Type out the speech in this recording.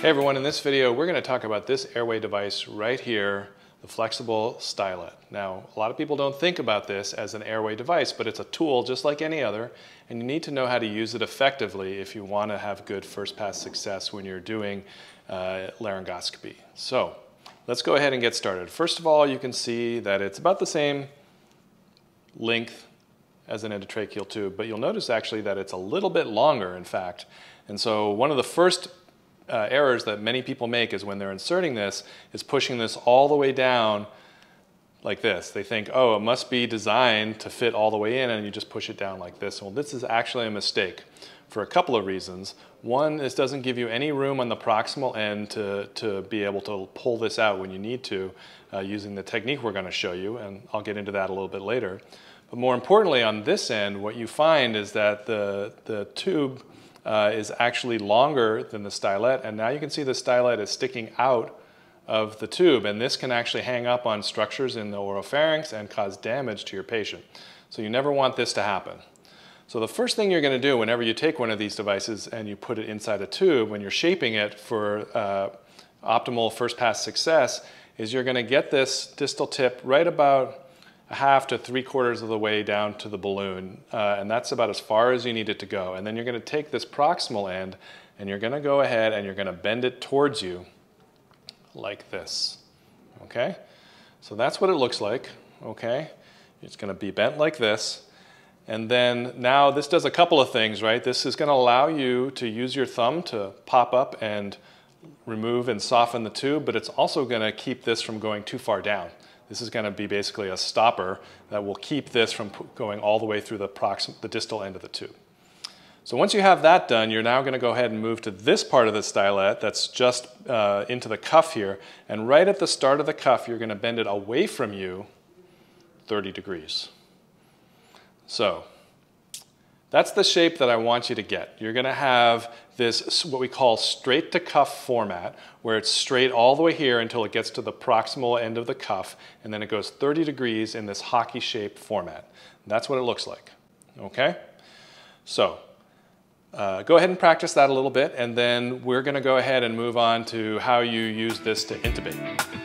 Hey everyone, in this video we're going to talk about this airway device right here, the flexible stylet. Now, a lot of people don't think about this as an airway device, but it's a tool just like any other, and you need to know how to use it effectively if you want to have good first pass success when you're doing uh, laryngoscopy. So, let's go ahead and get started. First of all, you can see that it's about the same length as an endotracheal tube, but you'll notice actually that it's a little bit longer, in fact. And so one of the first uh, errors that many people make is when they're inserting this is pushing this all the way down like this. They think, oh, it must be designed to fit all the way in and you just push it down like this. Well, this is actually a mistake for a couple of reasons. One, this doesn't give you any room on the proximal end to, to be able to pull this out when you need to uh, using the technique we're going to show you, and I'll get into that a little bit later. But more importantly, on this end, what you find is that the, the tube uh, is actually longer than the stylet. And now you can see the stylet is sticking out of the tube. And this can actually hang up on structures in the oropharynx and cause damage to your patient. So you never want this to happen. So the first thing you're going to do whenever you take one of these devices and you put it inside a tube, when you're shaping it for uh, optimal first pass success, is you're going to get this distal tip right about a half to three quarters of the way down to the balloon, uh, and that's about as far as you need it to go. And then you're going to take this proximal end and you're going to go ahead and you're going to bend it towards you like this. Okay? So that's what it looks like. Okay? It's going to be bent like this. And then now this does a couple of things, right? This is going to allow you to use your thumb to pop up and remove and soften the tube, but it's also going to keep this from going too far down. This is going to be basically a stopper that will keep this from going all the way through the, proximal, the distal end of the tube. So once you have that done, you're now going to go ahead and move to this part of the stylet that's just uh, into the cuff here. And right at the start of the cuff, you're going to bend it away from you 30 degrees. So that's the shape that I want you to get. You're going to have this, what we call straight to cuff format, where it's straight all the way here until it gets to the proximal end of the cuff, and then it goes 30 degrees in this hockey shape format. That's what it looks like. Okay? So, uh, go ahead and practice that a little bit, and then we're going to go ahead and move on to how you use this to intubate.